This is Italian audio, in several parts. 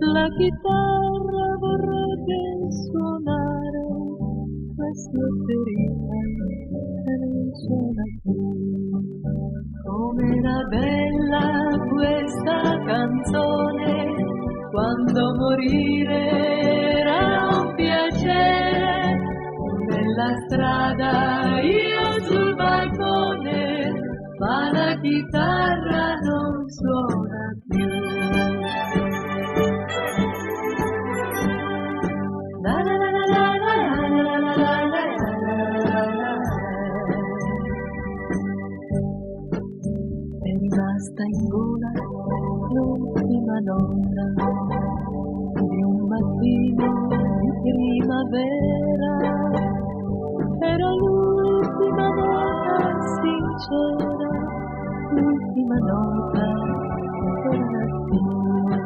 La guitarra borró de sonar nuestra ferida en canzone quando morire era un piacere nella strada io sul balcone ma la chitarra non suona più rimasta in gola nota di un mattino di primavera era l'ultima nota sincera, l'ultima nota tornativa.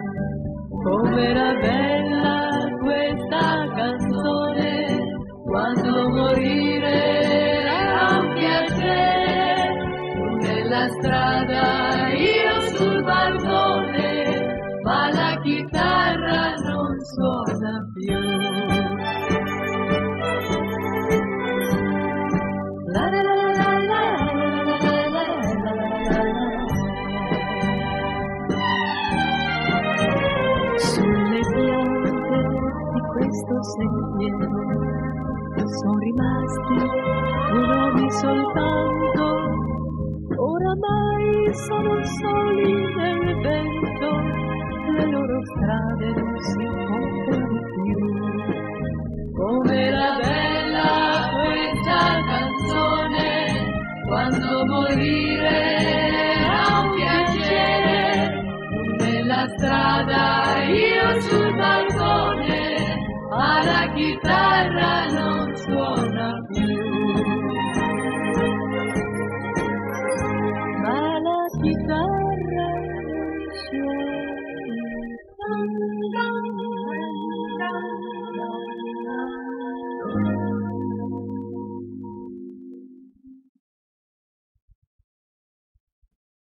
Com'era bella questa canzone, quando morire era un piacere, nella strada io sul balcone, suona più. La Sulle piante di questo sentiero sono rimasti colori soltanto, oramai sono soli nel vento. quando morire ha un piacere, nella strada io sul balcone, ma chitarra non suona più. Ma la chitarra non suona più.